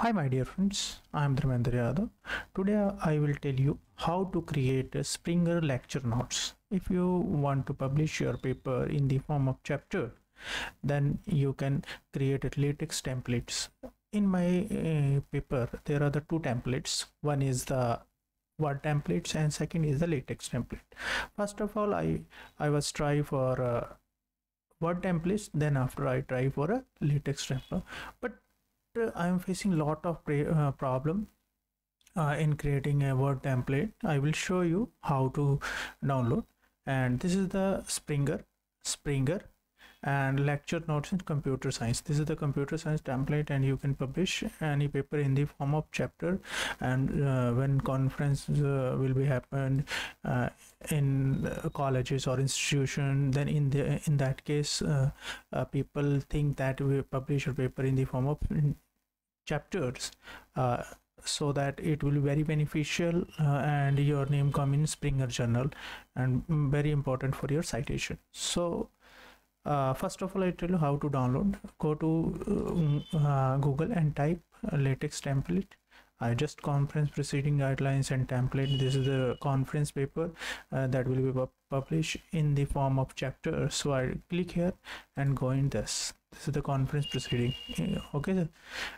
Hi my dear friends, I am Dharmendra Yadav. Today I will tell you how to create a Springer lecture notes. If you want to publish your paper in the form of chapter, then you can create a latex templates. In my uh, paper, there are the two templates. One is the word templates and second is the latex template. First of all, I, I was try for uh, word templates then after i try for a latex template but i am facing a lot of uh, problem uh, in creating a word template. I will show you how to download. And this is the springer springer and lecture notes in computer science. This is the computer science template and you can publish any paper in the form of chapter. And uh, when conference uh, will be happen uh, in colleges or institution then in the in that case uh, uh, people think that we publish a paper in the form of chapters uh, so that it will be very beneficial and your name come in springer journal and very important for your citation. So uh, first of all i tell you how to download. Go to uh, uh, google and type latex template. I just conference proceeding guidelines and template. This is the conference paper uh, that will be published in the form of chapter so I click here and go in this this is the conference proceeding. Okay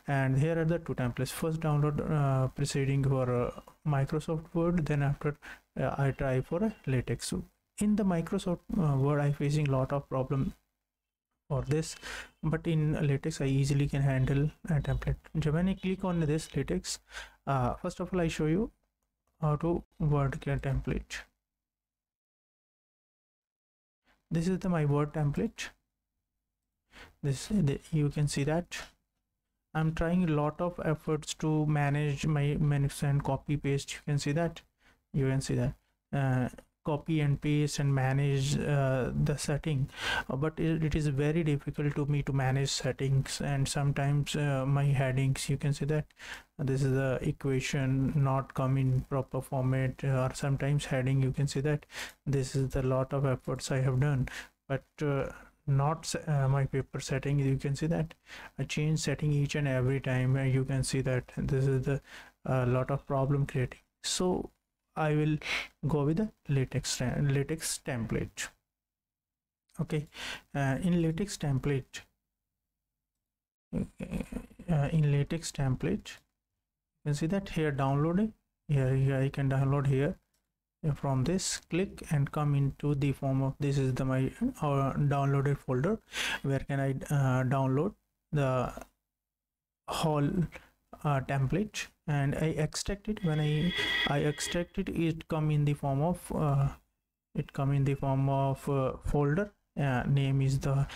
and here are the two templates. First download uh, proceeding for uh, Microsoft Word then after uh, I try for a latex so in the Microsoft uh, Word I facing lot of problem for this but in latex i easily can handle a template. When i click on this latex uh, first of all i show you how to word template. This is the my word template this you can see that. I'm trying a lot of efforts to manage my menus and copy paste. You can see that. You can see that. Uh, copy and paste and manage uh, the setting. Uh, but it, it is very difficult to me to manage settings and sometimes uh, my headings. You can see that. This is the equation not come in proper format or sometimes heading. You can see that. This is the lot of efforts i have done. But uh, not uh, my paper setting you can see that. I change setting each and every time and you can see that this is the uh, lot of problem creating. So I will go with the latex latex template. Okay? Uh, in latex template uh, in latex template you can see that here download here, here I can download here from this click and come into the form of this is the my uh, downloaded folder. Where can I uh, download the whole uh, template? And I extract it. When I I extract it it come in the form of uh, it come in the form of uh, folder. Uh, name is the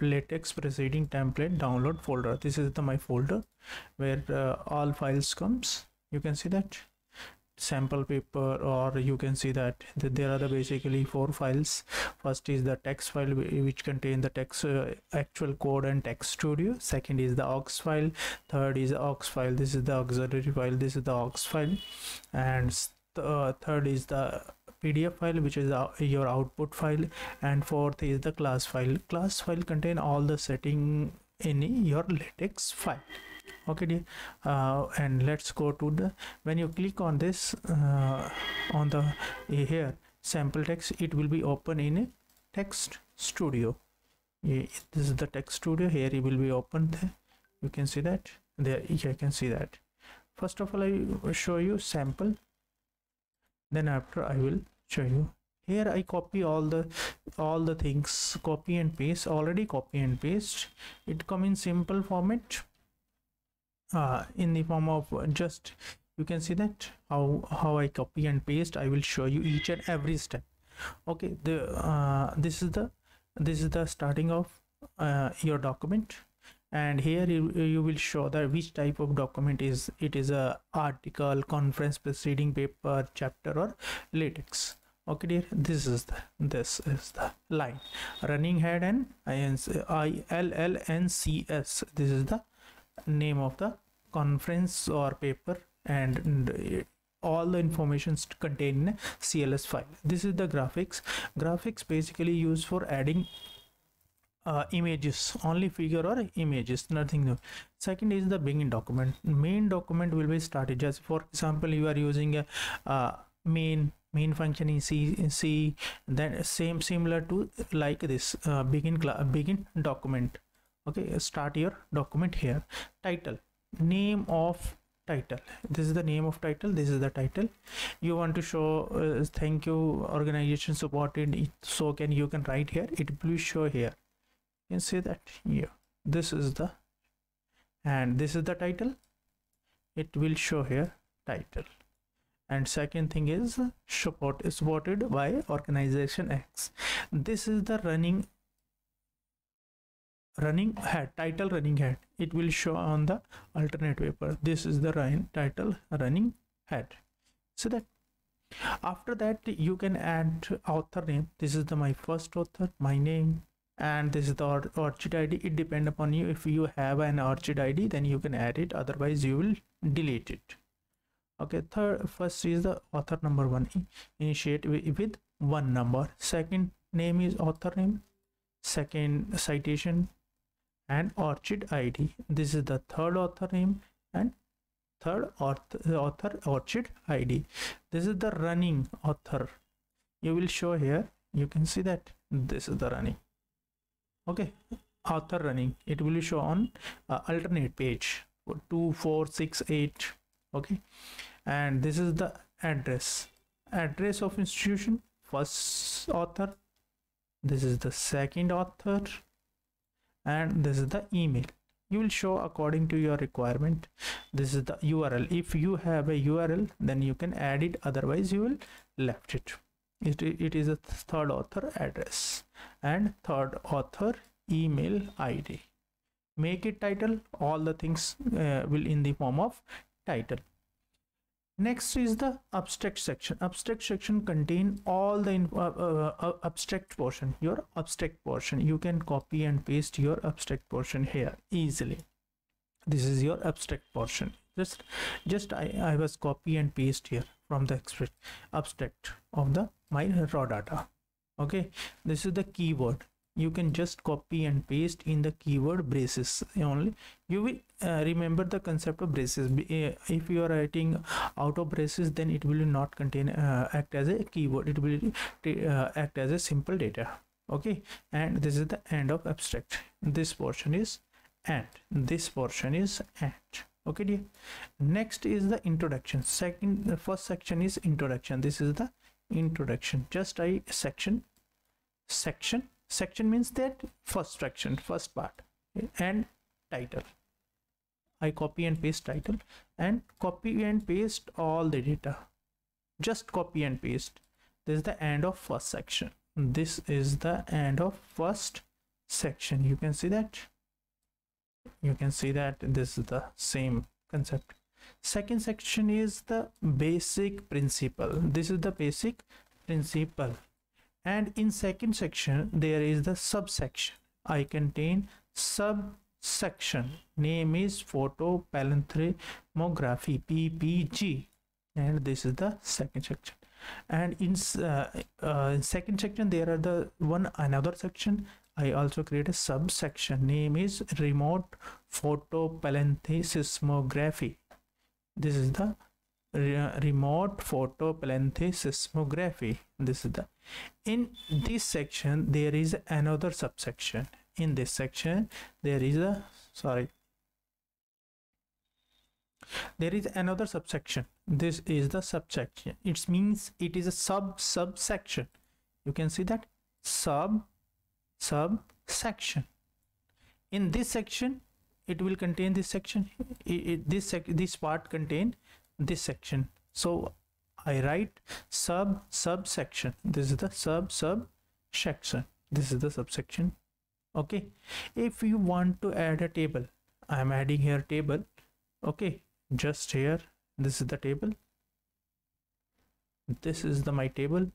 latex proceeding template download folder. This is the my folder where uh, all files comes. You can see that sample paper or you can see that, there are the basically four files. First is the text file which contain the text uh, actual code and TeXstudio. Second is the aux file. Third is the aux file. This is the auxiliary file. This is the aux file. And th uh, third is the pdf file which is uh, your output file. And fourth is the class file. Class file contain all the setting in your latex file okay dear. Uh, and let's go to the when you click on this uh, on the uh, here sample text it will be open in a text studio. This is the TeXstudio. Here it will be open there. You can see that. There you can see that. First of all i will show you sample. Then after i will show you. Here i copy all the all the things. Copy and paste. Already copy and paste. It come in simple format uh, in the form of just you can see that how how I copy and paste. I will show you each and every step. Okay the uh, this is the this is the starting of uh, your document. And here you, you will show that which type of document is it is a article conference proceeding paper chapter or latex. Okay dear this is the this is the line. Running head and i l l n c s. This is the name of the conference or paper and all the information contained in cls file. This is the graphics. Graphics basically used for adding uh, images only figure or images nothing new. Second is the begin document. Main document will be started just for example you are using a uh, main main function in C, C then same similar to like this uh, begin begin document. Okay start your document here. Title name of title. This is the name of title. This is the title. You want to show uh, thank you organization supported. It so can you can write here. It will show here. You can say that here. This is the and this is the title. It will show here title. And second thing is support is supported by organization x. This is the running running head title running head it will show on the alternate paper. This is the run, title running head so that after that you can add author name. This is the my first author my name and this is the or ORCID id it depend upon you. If you have an ORCID id then you can add it. Otherwise you will delete it. Okay third first is the author number one. Initiate with one number. Second name is author name. Second citation and ORCID id this is the third author name and third author, author ORCID id this is the running author. You will show here. You can see that this is the running. Okay. Author running. It will show on uh, alternate page two four six eight. Okay. And this is the address. Address of institution. First author. This is the second author and this is the email. You will show according to your requirement. This is the url if you have a url then you can add it. Otherwise you will left it. It, it is a third author address and third author email id make it title. All the things uh, will in the form of title next is the abstract section. Abstract section contain all the uh, uh, uh, abstract portion your abstract portion. You can copy and paste your abstract portion here easily. This is your abstract portion. Just just i i was copy and paste here from the abstract abstract of the my raw data. Okay? This is the keyword you can just copy and paste in the keyword braces only. You will uh, remember the concept of braces. Uh, if you are writing out of braces then it will not contain uh, act as a keyword. It will uh, act as a simple data. Okay? And this is the end of abstract. This portion is and this portion is and okay dear? Next is the introduction. Second the first section is introduction. This is the introduction. Just i section section section means that first section first part and title. I copy and paste title and copy and paste all the data. Just copy and paste. This is the end of first section. This is the end of first section. You can see that. You can see that this is the same concept. Second section is the basic principle. This is the basic principle and in second section there is the subsection. I contain subsection. Name is photo palindromography ppg and this is the second section. And in uh, uh, second section there are the one another section. I also create a subsection. Name is remote photoplethysmography this is the re remote photoplethysmography this is the in this section there is another subsection. In this section there is a sorry. There is another subsection. This is the subsection. It means it is a sub subsection. You can see that? Sub subsection. In this section it will contain this section. It, it, this sec this part contain this section. So I write sub subsection. This is the sub sub section. This is the subsection. Okay. If you want to add a table I'm adding here table. Okay. Just here. This is the table. This is the my table.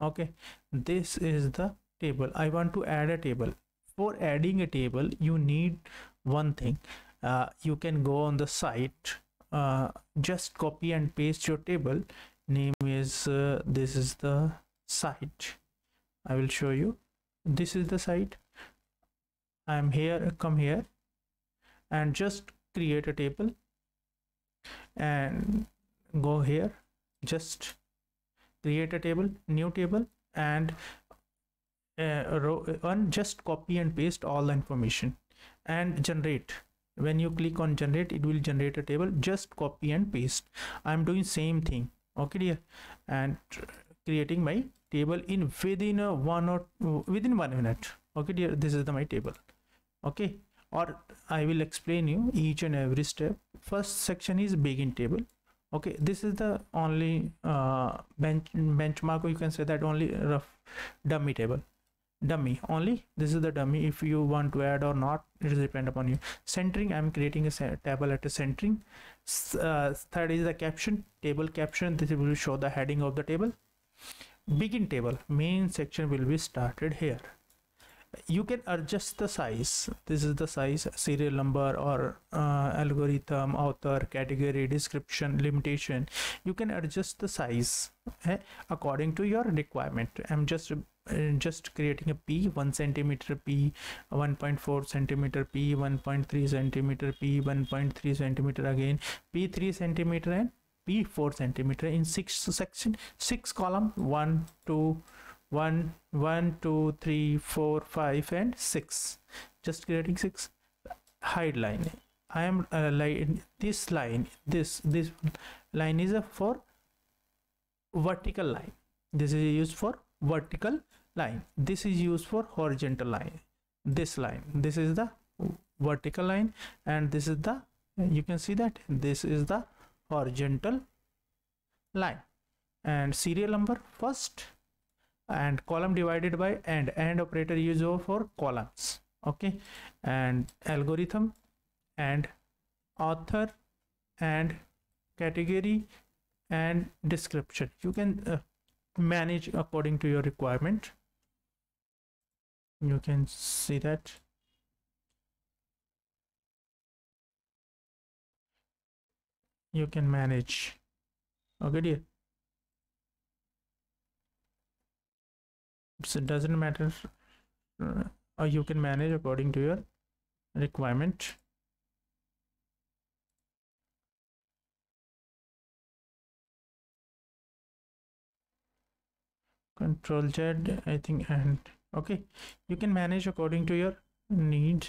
Okay. This is the table. I want to add a table. For adding a table you need one thing. Uh, you can go on the site uh, just copy and paste your table. Name is uh, this is the site. I will show you. This is the site. I'm here come here. And just create a table. And go here. Just create a table new table. And uh, row one just copy and paste all the information. And generate when you click on generate it will generate a table. Just copy and paste. I'm doing same thing. Okay dear? And creating my table in within a one or two, within one minute. Okay dear? This is the my table. Okay? Or i will explain you each and every step. First section is begin table. Okay? This is the only uh, bench benchmark you can say that only rough dummy table dummy. Only this is the dummy. If you want to add or not it is depend upon you. Centering i'm creating a table at a centering. Uh, third is the caption table caption. This will show the heading of the table. Begin table. Main section will be started here. You can adjust the size. This is the size serial number or uh, algorithm author category description limitation. You can adjust the size eh, according to your requirement. I'm just just creating a p 1 centimeter p 1.4 centimeter p 1.3 centimeter p 1.3 centimeter again p 3 centimeter and p 4 centimeter. In six section six column one two one one two three four five and six. Just creating six. Hide line. I am uh, this line this this line is a for vertical line. This is used for vertical line. This is used for horizontal line. This line. This is the vertical line and this is the you can see that this is the horizontal line. And serial number first and column divided by and. And operator used for columns. Okay. And algorithm and author and category and description. You can uh, manage according to your requirement you can see that. You can manage. Okay dear. So it doesn't matter uh, or you can manage according to your requirement. Control z i think and okay. You can manage according to your need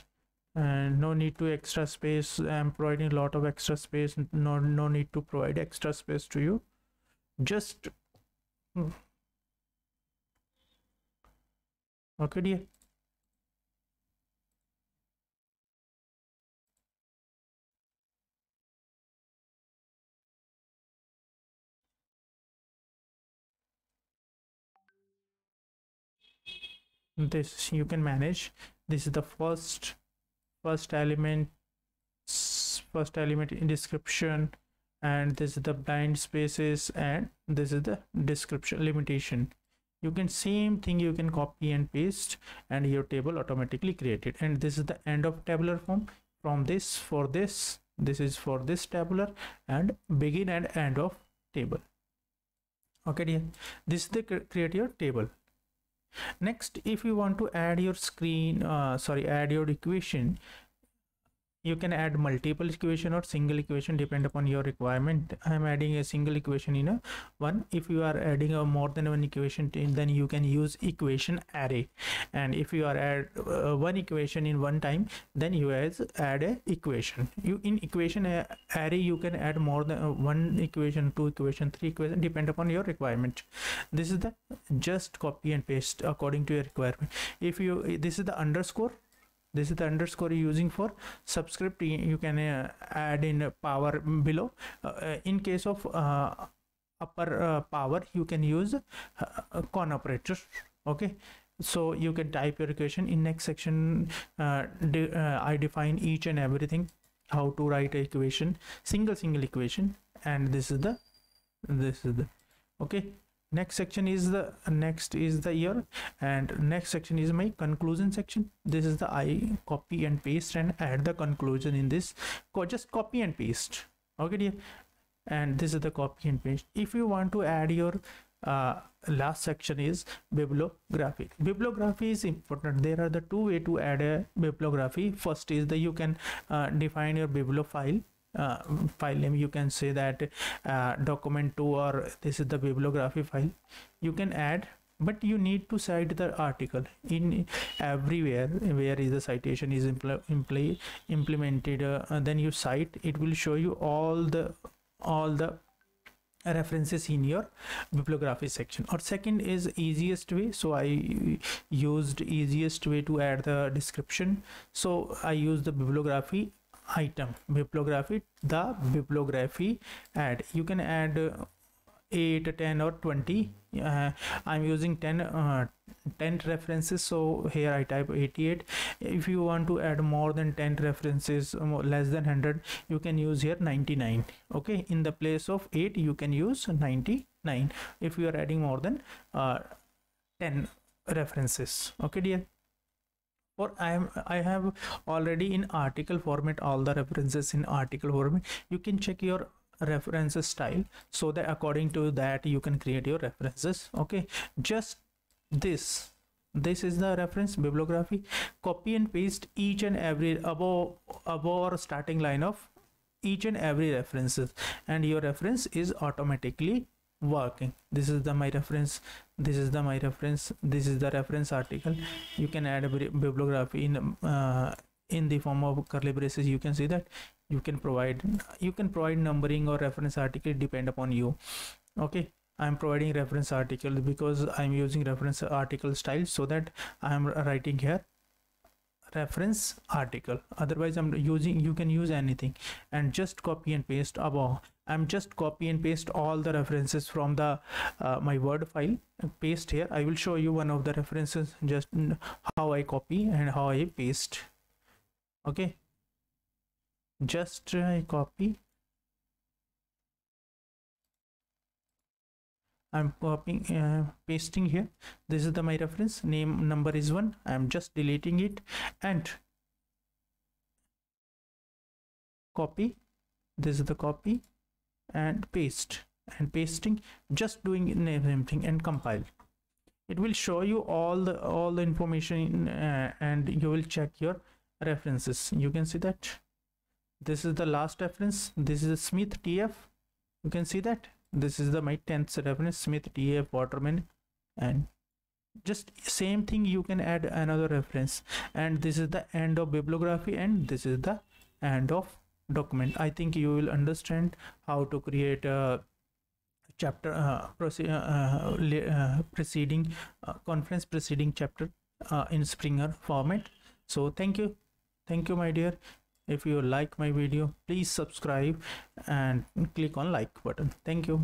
and no need to extra space i'm providing a lot of extra space no no need to provide extra space to you. Just hmm, okay dear this you can manage. This is the first first element first element in description and this is the blind spaces and this is the description limitation. You can same thing you can copy and paste and your table automatically created. And this is the end of tabular form. From this for this this is for this tabular and begin and end of table. Okay dear? This is the create your table next if you want to add your screen uh, sorry add your equation you can add multiple equation or single equation depend upon your requirement. I am adding a single equation in a one. If you are adding a more than one equation then you can use equation array. And if you are add uh, one equation in one time then you as add a equation. You in equation array you can add more than uh, one equation two equation three equation depend upon your requirement. This is the just copy and paste according to your requirement. If you this is the underscore this is the underscore you're using for subscript. You can uh, add in power below. Uh, in case of uh, upper uh, power you can use uh, con operator. Okay? So you can type your equation in next section uh, de i define each and everything. How to write a equation single single equation. And this is the this is the okay next section is the next is the year and next section is my conclusion section. This is the i copy and paste and add the conclusion in this. Just copy and paste. Okay dear? And this is the copy and paste. If you want to add your uh, last section is bibliography. Bibliography is important. There are the two way to add a bibliography. First is that you can uh, define your bibliophile uh, file name you can say that uh, document 2 or this is the bibliography file. You can add but you need to cite the article in everywhere where is the citation is impl impl implemented uh, then you cite it will show you all the all the references in your bibliography section. Or second is easiest way so i used easiest way to add the description. So i use the bibliography item bibliography the bibliography add you can add uh, 8 10 or 20 uh, i'm using 10 uh, 10 references so here i type 88 if you want to add more than 10 references less than 100 you can use here 99 okay in the place of 8 you can use 99 if you are adding more than uh, 10 references. Okay dear or i am i have already in article format all the references in article format. You can check your references style so that according to that you can create your references okay? Just this. This is the reference bibliography. Copy and paste each and every above above or starting line of each and every references. And your reference is automatically working. This is the my reference. This is the my reference. This is the reference article. You can add a bibliography in uh, in the form of curly braces. You can see that. You can provide you can provide numbering or reference article depend upon you. Okay? I'm providing reference article because i'm using reference article style so that i'm writing here. Reference article. Otherwise i'm using you can use anything and just copy and paste above i'm just copy and paste all the references from the uh, my word file paste here. I will show you one of the references just how i copy and how i paste. Okay? Just uh, copy. I'm copying uh, pasting here. This is the my reference. Name number is one. I'm just deleting it and copy. This is the copy and paste and pasting just doing the same thing and compile. It will show you all the all the information uh, and you will check your references. You can see that. This is the last reference. This is smith tf you can see that. This is the my 10th reference smith tf waterman. And just same thing you can add another reference. And this is the end of bibliography and this is the end of document i think you will understand how to create a chapter uh, proce uh, uh, preceding uh, conference preceding chapter uh, in springer format. So thank you. Thank you my dear. If you like my video please subscribe and click on like button. Thank you